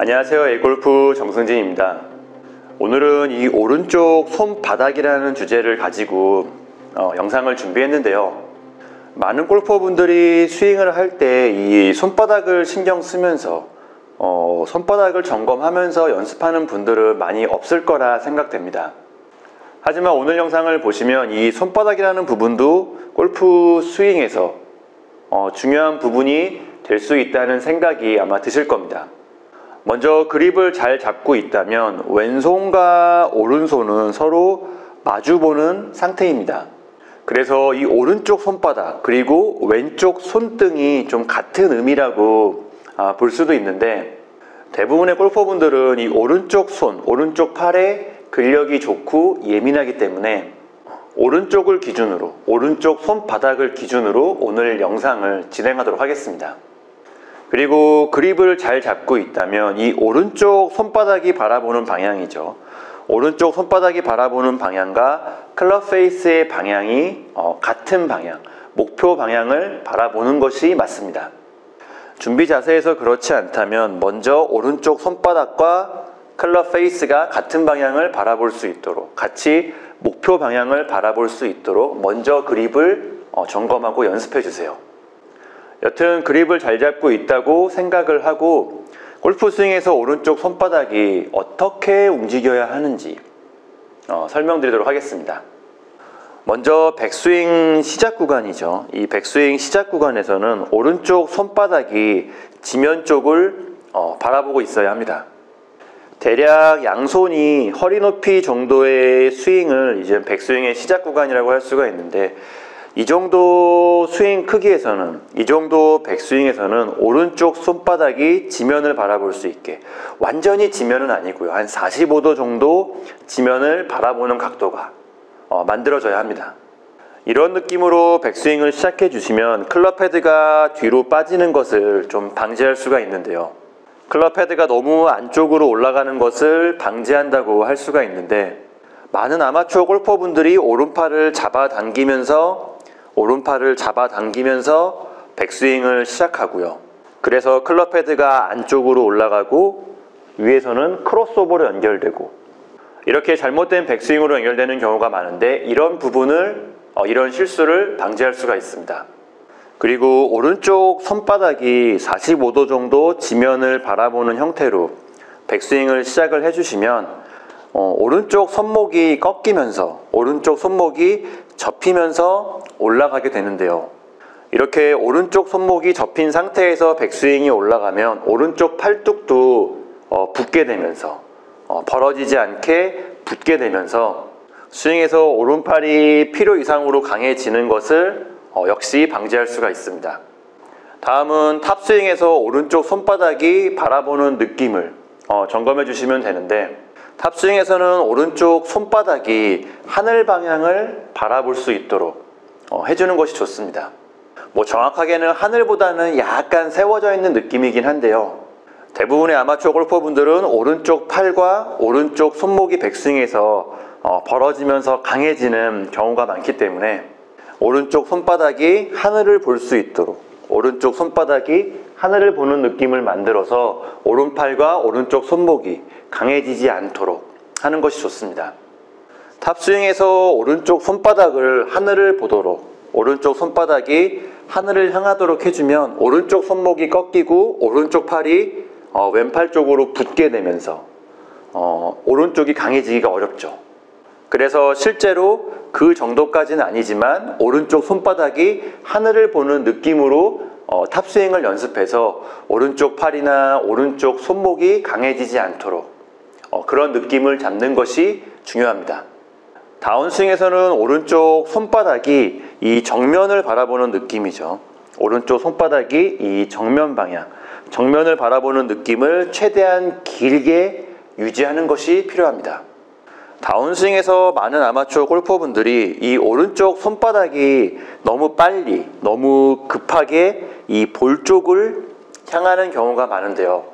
안녕하세요. 에골프 정승진입니다. 오늘은 이 오른쪽 손바닥이라는 주제를 가지고 어, 영상을 준비했는데요. 많은 골퍼분들이 스윙을 할 때 이 손바닥을 신경 쓰면서 어, 손바닥을 점검하면서 연습하는 분들은 많이 없을 거라 생각됩니다. 하지만 오늘 영상을 보시면 이 손바닥이라는 부분도 골프 스윙에서 어, 중요한 부분이 될 수 있다는 생각이 아마 드실 겁니다. 먼저 그립을 잘 잡고 있다면 왼손과 오른손은 서로 마주보는 상태입니다. 그래서 이 오른쪽 손바닥 그리고 왼쪽 손등이 좀 같은 의미라고 아, 볼 수도 있는데 대부분의 골퍼분들은 이 오른쪽 손, 오른쪽 팔에 근력이 좋고 예민하기 때문에 오른쪽을 기준으로, 오른쪽 손바닥을 기준으로 오늘 영상을 진행하도록 하겠습니다. 그리고 그립을 잘 잡고 있다면 이 오른쪽 손바닥이 바라보는 방향이죠. 오른쪽 손바닥이 바라보는 방향과 클럽 페이스의 방향이 어, 같은 방향, 목표 방향을 바라보는 것이 맞습니다. 준비 자세에서 그렇지 않다면 먼저 오른쪽 손바닥과 클럽 페이스가 같은 방향을 바라볼 수 있도록 같이 목표 방향을 바라볼 수 있도록 먼저 그립을 어, 점검하고 연습해 주세요. 여튼 그립을 잘 잡고 있다고 생각을 하고 골프 스윙에서 오른쪽 손바닥이 어떻게 움직여야 하는지 어, 설명드리도록 하겠습니다. 먼저 백스윙 시작 구간이죠. 이 백스윙 시작 구간에서는 오른쪽 손바닥이 지면 쪽을 어, 바라보고 있어야 합니다. 대략 양손이 허리 높이 정도의 스윙을 이제 백스윙의 시작 구간이라고 할 수가 있는데 이 정도 스윙 크기에서는 이 정도 백스윙에서는 오른쪽 손바닥이 지면을 바라볼 수 있게. 완전히 지면은 아니고요. 한 45도 정도 지면을 바라보는 각도가 어, 만들어져야 합니다. 이런 느낌으로 백스윙을 시작해 주시면 클럽 헤드가 뒤로 빠지는 것을 좀 방지할 수가 있는데요. 클럽 헤드가 너무 안쪽으로 올라가는 것을 방지한다고 할 수가 있는데 많은 아마추어 골퍼분들이 오른팔을 잡아당기면서 오른팔을 잡아당기면서 백스윙을 시작하고요. 그래서 클럽 헤드가 안쪽으로 올라가고 위에서는 크로스오버로 연결되고 이렇게 잘못된 백스윙으로 연결되는 경우가 많은데 이런 부분을 어, 이런 실수를 방지할 수가 있습니다. 그리고 오른쪽 손바닥이 45도 정도 지면을 바라보는 형태로 백스윙을 시작을 해주시면 어, 오른쪽 손목이 꺾이면서 오른쪽 손목이 접히면서 올라가게 되는데요. 이렇게 오른쪽 손목이 접힌 상태에서 백스윙이 올라가면 오른쪽 팔뚝도 어, 붙게 되면서 어, 벌어지지 않게 붙게 되면서 스윙에서 오른팔이 필요 이상으로 강해지는 것을 어, 역시 방지할 수가 있습니다. 다음은 탑스윙에서 오른쪽 손바닥이 바라보는 느낌을 어, 점검해 주시면 되는데 탑스윙에서는 오른쪽 손바닥이 하늘 방향을 바라볼 수 있도록 어, 해주는 것이 좋습니다. 뭐 정확하게는 하늘보다는 약간 세워져 있는 느낌이긴 한데요. 대부분의 아마추어 골퍼분들은 오른쪽 팔과 오른쪽 손목이 백스윙에서 어, 벌어지면서 강해지는 경우가 많기 때문에 오른쪽 손바닥이 하늘을 볼 수 있도록 오른쪽 손바닥이 하늘을 보는 느낌을 만들어서 오른팔과 오른쪽 손목이 강해지지 않도록 하는 것이 좋습니다. 탑스윙에서 오른쪽 손바닥을 하늘을 보도록 오른쪽 손바닥이 하늘을 향하도록 해주면 오른쪽 손목이 꺾이고 오른쪽 팔이 어, 왼팔 쪽으로 붙게 되면서 어, 오른쪽이 강해지기가 어렵죠. 그래서 실제로 그 정도까지는 아니지만 오른쪽 손바닥이 하늘을 보는 느낌으로 어, 탑스윙을 연습해서 오른쪽 팔이나 오른쪽 손목이 강해지지 않도록 어, 그런 느낌을 잡는 것이 중요합니다. 다운스윙에서는 오른쪽 손바닥이 이 정면을 바라보는 느낌이죠. 오른쪽 손바닥이 이 정면 방향, 정면을 바라보는 느낌을 최대한 길게 유지하는 것이 필요합니다. 다운스윙에서 많은 아마추어 골퍼분들이 이 오른쪽 손바닥이 너무 빨리, 너무 급하게 이 볼 쪽을 향하는 경우가 많은데요.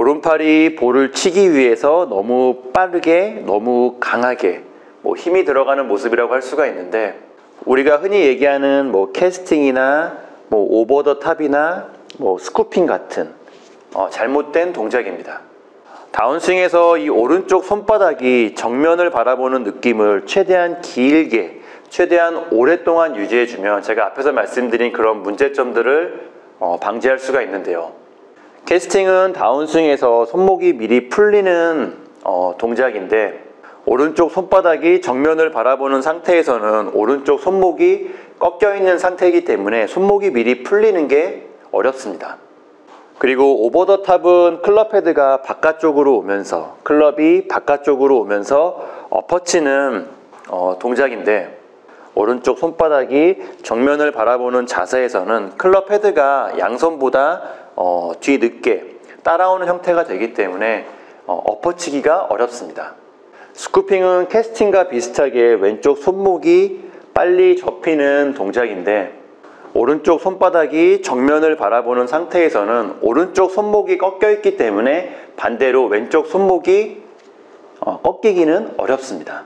오른팔이 볼을 치기 위해서 너무 빠르게, 너무 강하게 뭐 힘이 들어가는 모습이라고 할 수가 있는데 우리가 흔히 얘기하는 뭐 캐스팅이나 뭐 over the top이나 뭐 스쿠핑 같은 어, 잘못된 동작입니다. 다운스윙에서 이 오른쪽 손바닥이 정면을 바라보는 느낌을 최대한 길게, 최대한 오랫동안 유지해주면 제가 앞에서 말씀드린 그런 문제점들을 어, 방지할 수가 있는데요. 캐스팅은 다운스윙에서 손목이 미리 풀리는 어, 동작인데 오른쪽 손바닥이 정면을 바라보는 상태에서는 오른쪽 손목이 꺾여 있는 상태이기 때문에 손목이 미리 풀리는 게 어렵습니다. 그리고 오버 더 탑은 클럽 헤드가 바깥쪽으로 오면서 클럽이 바깥쪽으로 오면서 엎어치는 어, 동작인데 오른쪽 손바닥이 정면을 바라보는 자세에서는 클럽 헤드가 양손보다 어, 뒤 늦게 따라오는 형태가 되기 때문에 어, 엎어치기가 어렵습니다. scooping은 캐스팅과 비슷하게 왼쪽 손목이 빨리 접히는 동작인데 오른쪽 손바닥이 정면을 바라보는 상태에서는 오른쪽 손목이 꺾여 있기 때문에 반대로 왼쪽 손목이 어, 꺾이기는 어렵습니다.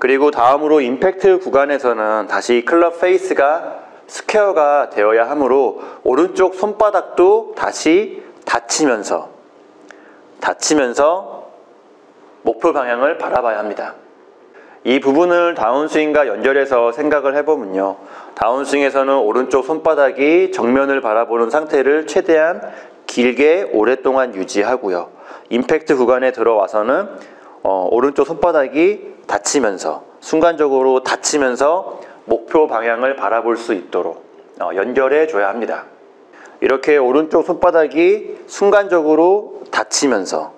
그리고 다음으로 임팩트 구간에서는 다시 클럽 페이스가 스퀘어가 되어야 하므로 오른쪽 손바닥도 다시 닫히면서 닫히면서 목표 방향을 바라봐야 합니다. 이 부분을 다운스윙과 연결해서 생각을 해보면요. 다운스윙에서는 오른쪽 손바닥이 정면을 바라보는 상태를 최대한 길게 오랫동안 유지하고요. 임팩트 구간에 들어와서는 어, 오른쪽 손바닥이 닫히면서 순간적으로 닫히면서 목표 방향을 바라볼 수 있도록 어, 연결해 줘야 합니다. 이렇게 오른쪽 손바닥이 순간적으로 닫히면서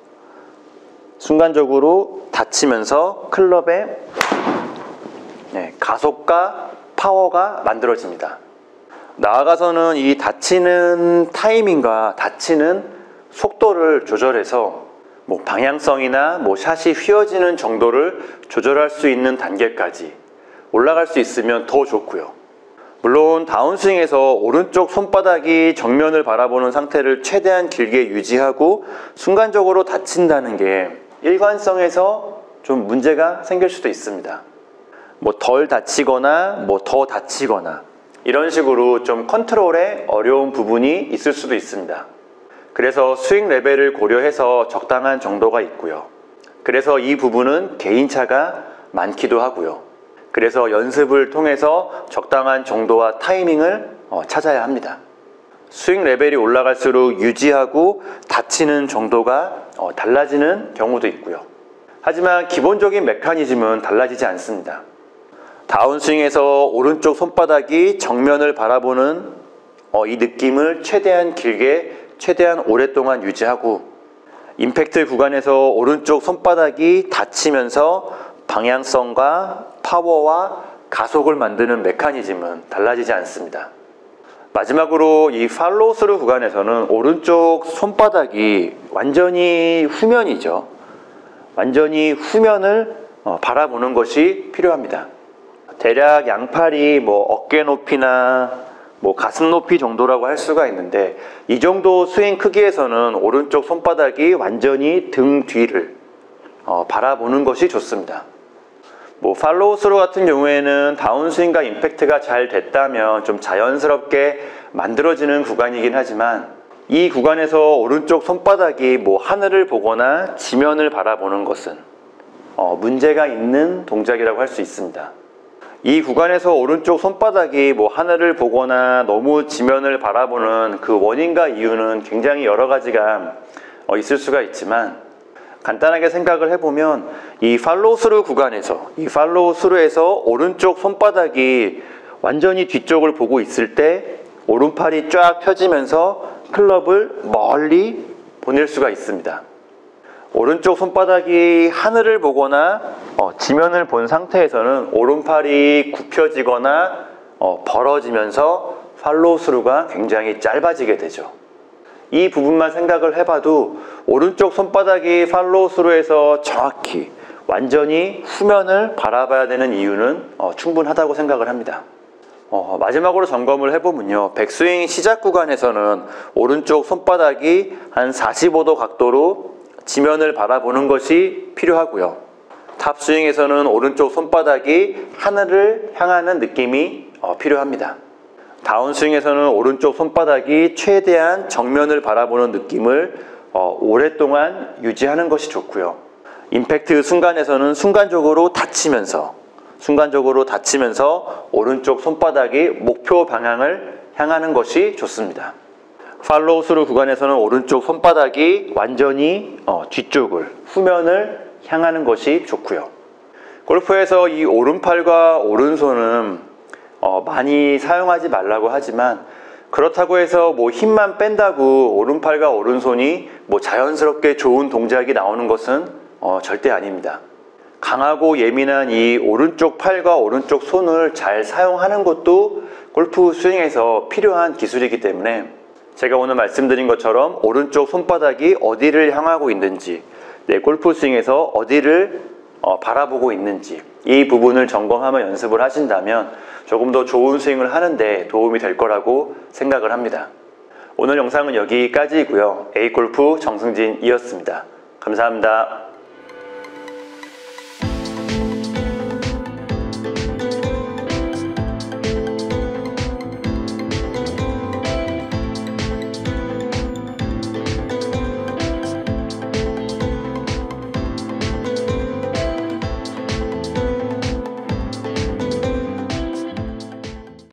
순간적으로 닫히면서 클럽의 네, 가속과 파워가 만들어집니다. 나아가서는 이 닫히는 타이밍과 닫히는 속도를 조절해서 뭐 방향성이나 뭐 샷이 휘어지는 정도를 조절할 수 있는 단계까지 올라갈 수 있으면 더 좋고요. 물론 다운스윙에서 오른쪽 손바닥이 정면을 바라보는 상태를 최대한 길게 유지하고 순간적으로 닫힌다는 게 일관성에서 좀 문제가 생길 수도 있습니다. 뭐 덜 다치거나 뭐 더 다치거나 이런 식으로 좀 컨트롤에 어려운 부분이 있을 수도 있습니다. 그래서 스윙 레벨을 고려해서 적당한 정도가 있고요. 그래서 이 부분은 개인차가 많기도 하고요. 그래서 연습을 통해서 적당한 정도와 타이밍을 어, 찾아야 합니다. 스윙 레벨이 올라갈수록 유지하고 다치는 정도가 어, 달라지는 경우도 있고요. 하지만 기본적인 메커니즘은 달라지지 않습니다. 다운스윙에서 오른쪽 손바닥이 정면을 바라보는 어, 이 느낌을 최대한 길게 최대한 오랫동안 유지하고 임팩트 구간에서 오른쪽 손바닥이 닫히면서 방향성과 파워와 가속을 만드는 메커니즘은 달라지지 않습니다. 마지막으로 이 팔로우 스루 구간에서는 오른쪽 손바닥이 완전히 후면이죠. 완전히 후면을 어, 바라보는 것이 필요합니다. 대략 양팔이 뭐 어깨 높이나 뭐 가슴 높이 정도라고 할 수가 있는데 이 정도 스윙 크기에서는 오른쪽 손바닥이 완전히 등 뒤를 어, 바라보는 것이 좋습니다. 뭐 팔로우 스로 같은 경우에는 다운스윙과 임팩트가 잘 됐다면 좀 자연스럽게 만들어지는 구간이긴 하지만 이 구간에서 오른쪽 손바닥이 뭐 하늘을 보거나 지면을 바라보는 것은 어, 문제가 있는 동작이라고 할 수 있습니다. 이 구간에서 오른쪽 손바닥이 뭐 하늘을 보거나 너무 지면을 바라보는 그 원인과 이유는 굉장히 여러 가지가 어, 있을 수가 있지만 간단하게 생각을 해보면 이 팔로우 스루 구간에서 이 팔로우 스루에서 오른쪽 손바닥이 완전히 뒤쪽을 보고 있을 때 오른팔이 쫙 펴지면서 클럽을 멀리 보낼 수가 있습니다. 오른쪽 손바닥이 하늘을 보거나 어, 지면을 본 상태에서는 오른팔이 굽혀지거나 어, 벌어지면서 팔로우 스루가 굉장히 짧아지게 되죠. 이 부분만 생각을 해봐도 오른쪽 손바닥이 팔로우 스루에서 정확히 완전히 후면을 바라봐야 되는 이유는 어, 충분하다고 생각을 합니다. 어, 마지막으로 점검을 해보면요. 백스윙 시작 구간에서는 오른쪽 손바닥이 한 45도 각도로 지면을 바라보는 것이 필요하고요. 탑스윙에서는 오른쪽 손바닥이 하늘을 향하는 느낌이 어, 필요합니다. 다운스윙에서는 오른쪽 손바닥이 최대한 정면을 바라보는 느낌을 어, 오랫동안 유지하는 것이 좋고요. 임팩트 순간에서는 순간적으로 다치면서 순간적으로 다치면서 오른쪽 손바닥이 목표 방향을 향하는 것이 좋습니다. 팔로우 스루 구간에서는 오른쪽 손바닥이 완전히 어, 뒤쪽을 후면을 향하는 것이 좋고요. 골프에서 이 오른팔과 오른손은 어, 많이 사용하지 말라고 하지만 그렇다고 해서 뭐 힘만 뺀다고 오른팔과 오른손이 뭐 자연스럽게 좋은 동작이 나오는 것은 어, 절대 아닙니다. 강하고 예민한 이 오른쪽 팔과 오른쪽 손을 잘 사용하는 것도 골프 스윙에서 필요한 기술이기 때문에 제가 오늘 말씀드린 것처럼 오른쪽 손바닥이 어디를 향하고 있는지 내 골프 스윙에서 어디를 어, 바라보고 있는지 이 부분을 점검하며 연습을 하신다면 조금 더 좋은 스윙을 하는데 도움이 될 거라고 생각을 합니다. 오늘 영상은 여기까지이고요. A골프 정승진이었습니다. 감사합니다.